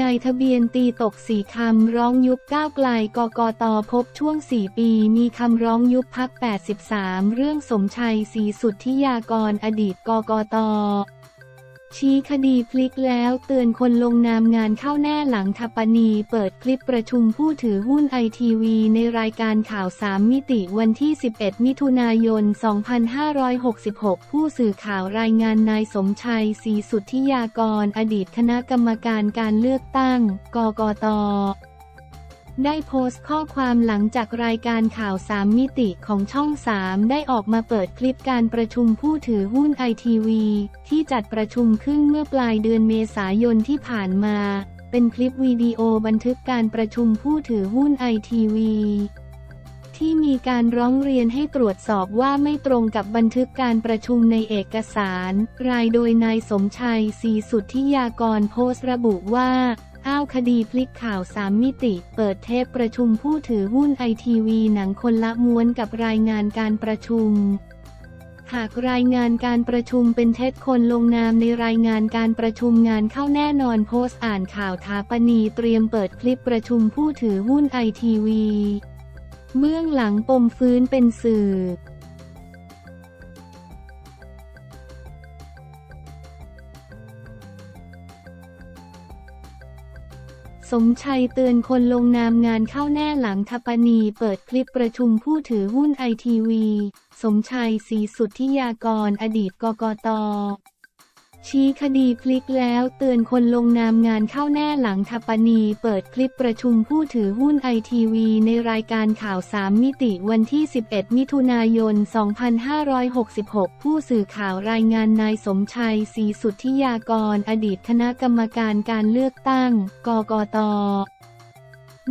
นายทะเบียนตีตกสี่คำร้องยุบก้าวไกลกกตพบช่วง 4 ปี มีคำร้องยุบพัก 83 เรื่องสมชัยศรีสุทธิยากรอดีตกกต ชี้คดีพลิกแล้วเตือนคนลงนามงานเข้าแน่หลังทัปนีเปิดคลิปประชุมผู้ถือหุ้นไอทีวีในรายการข่าว 3 มิติวันที่ 11 มิถุนายน 2566 ผู้สื่อข่าวรายงานนายสมชัยศรีสุทธิยากร อดีตคณะกรรมการการเลือกตั้ง กกต ได้โพสต์ข้อความหลังจากรายการข่าวสามมิติของช่อง 3 ได้ออกมาเปิดคลิปการประชุมผู้ถือหุ้นไอทีวีที่จัดประชุมขึ้นเมื่อปลายเดือนเมษายนที่ผ่านมา เป็นคลิปวิดีโอบันทึกการประชุมผู้ถือหุ้นไอทีวีที่มีการร้องเรียนให้ตรวจสอบว่าไม่ตรงกับบันทึกการประชุมในเอกสาร รายโดยนายสมชัยศรีสุทธิยากรโพสต์ระบุว่า อ้าวคดีพลิกข่าวสามมิติ เปิดเทปประชุมผู้ถือหุ้นไอทีวีหนังคนละม้วนกับรายงานการประชุม หากรายงานการประชุมเป็นเท็จคนลงนามในรายงานการประชุมงานเข้าแน่นอนโพสต์อ่านข่าวทาปณีเตรียมเปิดคลิปประชุมผู้ถือหุ้นไอทีวีเบื้องหลังปมฟื้นเป็นสื่อ สมชัยเตือนคนลงนามงานเข้าแน่หลังทัปนีเปิดคลิปประชุมผู้ถือหุ้นไอทีวี สมชัยศรีสุทธิยากรอดีตกกต ชี้คดีพลิกแล้วเตือนคนลงนามงานเข้าแน่หลังทัปนี เปิดคลิปประชุมผู้ถือหุ้นไอทีวีในรายการข่าวสามมิติวันที่ 11 มิถุนายน 2566 ผู้สื่อข่าวรายงานนายสมชัยศรีสุทธิยากร อดีตคณะกรรมการการเลือกตั้ง กกต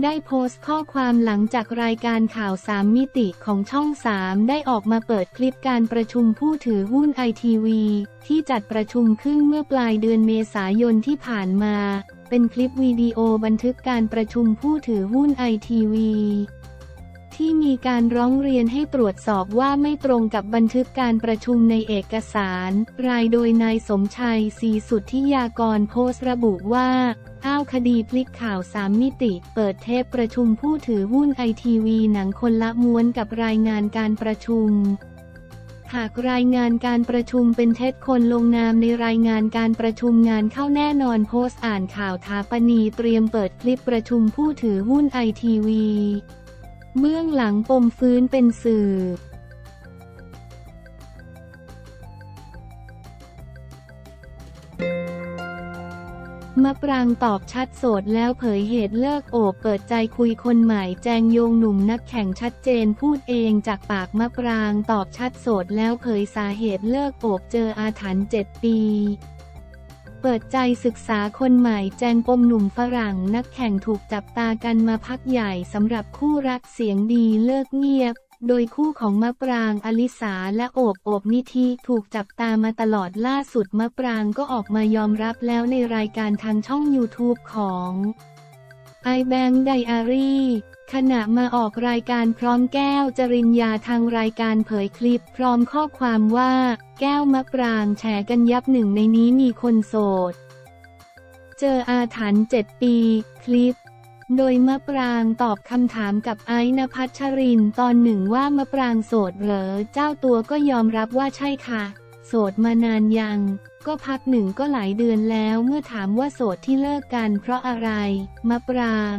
ได้โพสต์ข้อความหลังจากรายการข่าวสามมิติของช่อง 3 ได้ออกมาเปิดคลิปการประชุมผู้ถือหุ้นไอทีวีที่จัดประชุมขึ้นเมื่อปลายเดือนเมษายนที่ผ่านมา เป็นคลิปวิดีโอบันทึกการประชุมผู้ถือหุ้นไอทีวี ที่มีการร้องเรียนให้ตรวจสอบว่าไม่ตรงกับบันทึกการประชุมในเอกสาร รายโดยนายสมชัยศรีสุทธิยากรโพสต์ระบุว่าอ้าวคดีพลิกข่าวสามมิติ เปิดเทปประชุมผู้ถือหุ้นไอทีวีหนังคนละม้วนกับรายงานการประชุมหากรายงานการประชุมเป็นเท็จคนลงนามในรายงานการประชุมงานเข้าแน่นอนโพสต์อ่านข่าวทาปณีเตรียมเปิดคลิปประชุมผู้ถือหุ้นไอทีวี เบื้องหลังปมฟื้นเป็นสื่อมะปรางตอบชัดโสดแล้วเผยเหตุเลิกโอบเปิดใจคุยคนใหม่แจงโยงหนุ่มนักแข่งชัดเจนพูดเองจากปากมะปรางตอบชัดโสดแล้วเผยสาเหตุเลิกโอบเจออาถรรพ์เจ็ดปี เปิดใจศึกษาคนใหม่แจงปมหนุ่มฝรั่งนักแข่งถูกจับตากันมาพักใหญ่สำหรับคู่รักเสียงดีเลิกเงียบ โดยคู่ของมะปรางอลิสาและโอบโอบนิธิถูกจับตามาตลอดล่าสุดมะปรางก็ออกมายอมรับแล้วในรายการทางช่อง YouTube ของไอแบงค์ไดอารี่ ขณะมาออกรายการพร้อมแก้วจริญญาทางรายการเผยคลิปพร้อมข้อความว่า แก้วมะปรางแฉกันยับหนึ่งในนี้มีคนโสด เจออาถรรพ์เจ็ดปี คลิป โดยมะปรางตอบคำถามกับไอ้นภัชรินตอนหนึ่งว่ามะปรางโสดเหรอเจ้าตัวก็ยอมรับว่าใช่ค่ะ โสดมานานยัง ก็พักหนึ่งก็หลายเดือนแล้วเมื่อถามว่าโสดที่เลิกกันเพราะอะไร มะปราง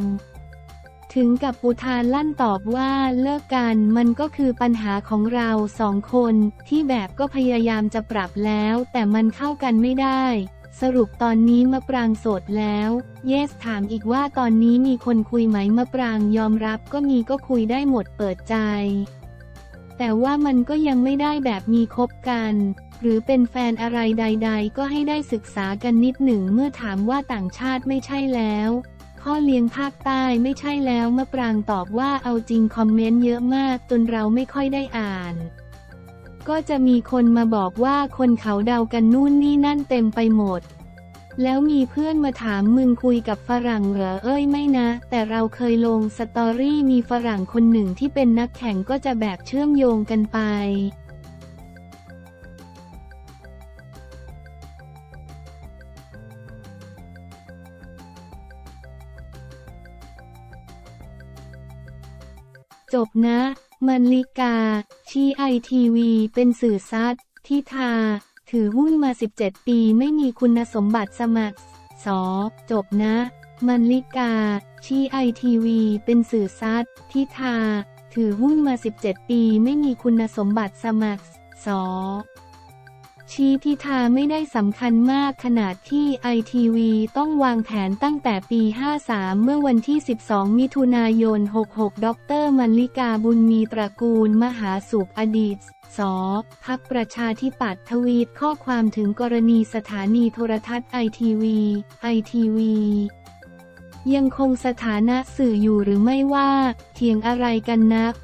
ถึงกับอุทานลั่นตอบว่าเลิกกันมันก็คือปัญหาของเราสองคนที่แบบก็พยายามจะปรับแล้ว แต่มันเข้ากันไม่ได้ สรุปตอนนี้มะปรางโสดแล้ว เยสถามอีกว่าตอนนี้มีคนคุยไหมมะปรางยอมรับก็มีก็คุยได้หมดเปิดใจ แต่ว่ามันก็ยังไม่ได้แบบมีคบกัน หรือเป็นแฟนอะไรใด ๆ ก็ให้ได้ศึกษากันนิดหนึ่งเมื่อถามว่าต่างชาติไม่ใช่แล้ว ข้อเลี้ยงภาคใต้ไม่ใช่แล้วมะปรางตอบว่าเอาจริงคอมเมนต์เยอะมากจนเราไม่ค่อยได้อ่าน ก็จะมีคนมาบอกว่าคนเขาเดากันนู่นนี่นั่นเต็มไปหมด แล้วมีเพื่อนมาถามมึงคุยกับฝรั่งเหรอเอ้ยไม่นะ แต่เราเคยลงสตอรี่มีฝรั่งคนหนึ่งที่เป็นนักแข่งก็จะแบบเชื่อมโยงกันไป จบนะ มันลิกา ชีไอทีวีเป็นสื่อซัดทิทา ถือหุ้นมา 17 ปีไม่มีคุณสมบัติสมัคร สอ จบนะ มันลิกา ชีไอทีวีเป็นสื่อซัดทิทา ถือหุ้นมา 17 ปีไม่มีคุณสมบัติสมัคร สอ ชี้ทิทาไม่ได้สำคัญมากขนาดที่ไอทีวีต้องวางแผนตั้งแต่ปี 53 เมื่อวันที่ 12 มิถุนายน 66 ดรมันลิกาบุญมีตระกูลมหาสุขอดีต สพักประชาธิปัตย์ทวีตข้อความถึงกรณีสถานีโทรทัศน์ไอทีวีไอทีวียังคงสถานะสื่ออยู่หรือไม่ว่าเถียงอะไรกันนัก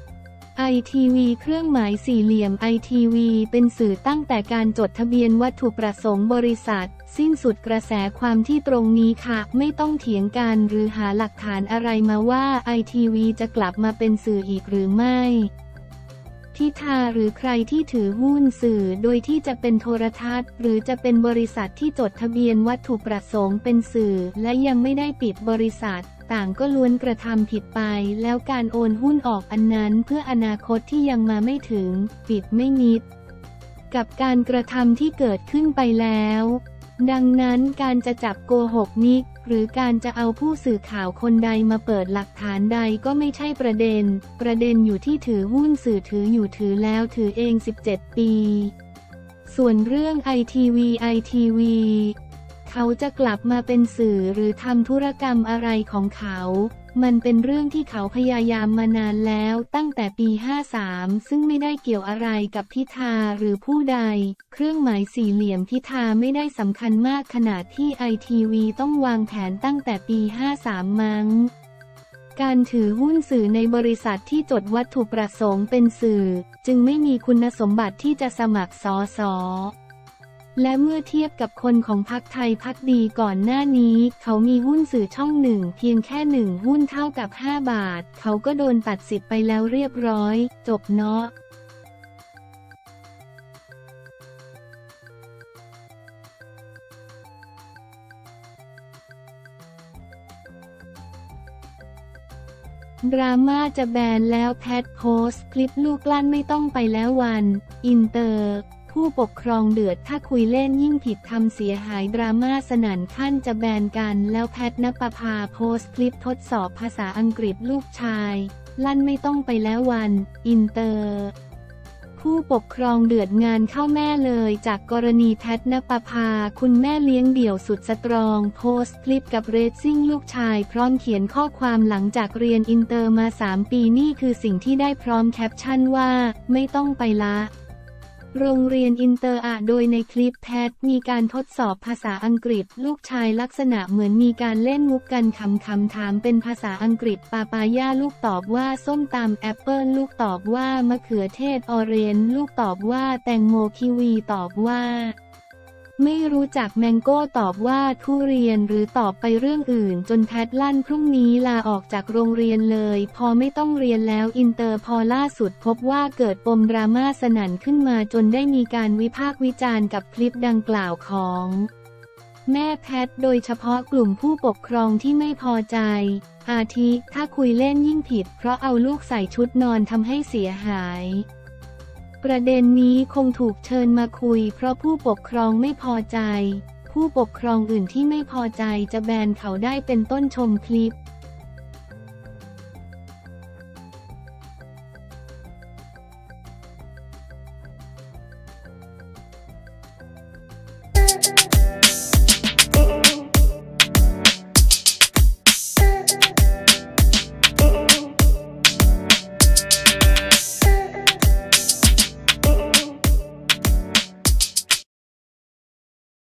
ไอทีวีเครื่องหมายสี่เหลี่ยมไอทีวีเป็นสื่อตั้งแต่การจดทะเบียนวัตถุประสงค์บริษัท สิ้นสุดกระแสความที่ตรงนี้ค่ะ ไม่ต้องเถียงกันหรือหาหลักฐานอะไรมาว่าไอทีวีจะกลับมาเป็นสื่ออีกหรือไม่ ทิทาหรือใครที่ถือหุ้นสื่อโดยที่จะเป็นโทรทัศน์ หรือจะเป็นบริษัทที่จดทะเบียนวัตถุประสงค์เป็นสื่อ และยังไม่ได้ปิดบริษัท ต่างก็ล้วนกระทำผิดไป แล้วการโอนหุ้นออกอันนั้นเพื่ออนาคตที่ยังมาไม่ถึง ปิดไม่มิด กับการกระทำที่เกิดขึ้นไปแล้ว ดังนั้นการจะจับโกหกนิก หรือการจะเอาผู้สื่อข่าวคนใดมาเปิดหลักฐานใดก็ไม่ใช่ประเด็น ประเด็นอยู่ที่ถือหุ้นสื่อถืออยู่ถือแล้วถือเอง 17 ปี ส่วนเรื่องไอทีวีไอทีวี เขาจะกลับมาเป็นสื่อหรือทำธุรกรรมอะไรของเขา มันเป็นเรื่องที่เขาพยายามมานานแล้วตั้งแต่ปี 53 ซึ่งไม่ได้เกี่ยวอะไรกับพิธาหรือผู้ใด เครื่องหมายสี่เหลี่ยมพิธาไม่ได้สำคัญมากขนาดที่ไอทีวีต้องวางแผนตั้งแต่ปี 53 มั้งการถือหุ้นสื่อในบริษัทที่จดวัตถุประสงค์เป็นสื่อ จึงไม่มีคุณสมบัติที่จะสมัครสอสอ และเมื่อเทียบกับคนของพักไทยพักดีก่อนหน้านี้ เขามีหุ้นสื่อช่องหนึ่งเพียงแค่หนึ่งหุ้นเท่ากับ 5 บาท เขาก็โดนตัดสิทธิ์ไปแล้วเรียบร้อย จบเนาะดราม่าจะแบนแล้วแพทโพส คลิปลูกลั่นไม่ต้องไปแล้ววัน อินเตอร์ ผู้ปกครองเดือดถ้าคุยเล่นยิ่งผิดทำเสียหายดราม่าสนั่นขั้นจะแบนกันแล้วแพทนปภาโพสต์คลิปทดสอบภาษาอังกฤษลูกชาย ลั่นไม่ต้องไปแล้ววัน อินเตอร์ ผู้ปกครองเดือดงานเข้าแม่เลยจากกรณีแพทนปภาคุณแม่เลี้ยงเดี่ยวสุด strong โพสต์คลิปกับเรซซิ่งลูกชาย พร้อมเขียนข้อความหลังจากเรียนอินเตอร์มา 3 ปีนี่คือสิ่งที่ได้พร้อมแคปชั่นว่า ไม่ต้องไปละ โรงเรียนอินเตอร์อะโดยในคลิปแพทมีการทดสอบภาษาอังกฤษ ลูกชายลักษณะเหมือนมีการเล่นมุกกันคำคำถามเป็นภาษาอังกฤษ papaya ลูกตอบว่าส้มตำแอปเปิลลูกตอบว่ามะเขือเทศ orange ลูกตอบว่าแตงโม kiwi ตอบว่า ไม่รู้จัก mango ตอบว่าทุเรียนหรือตอบไปเรื่องอื่น จนแพทลั่นพรุ่งนี้ลาออกจากโรงเรียนเลย พอไม่ต้องเรียนแล้วอินเตอร์พอล่าสุดพบว่าเกิดปมดราม่าสนั่นขึ้นมาจนได้มีการวิพากษ์วิจารณ์กับคลิปดังกล่าวของแม่แพทโดยเฉพาะกลุ่มผู้ปกครองที่ไม่พอใจ อาทิ ถ้าคุยเล่นยิ่งผิด เพราะเอาลูกใส่ชุดนอนทำให้เสียหาย ประเด็นนี้คงถูกเชิญมาคุย เพราะผู้ปกครองไม่พอใจ ผู้ปกครองอื่นที่ไม่พอใจจะแบนเขาได้เป็นต้นชมคลิป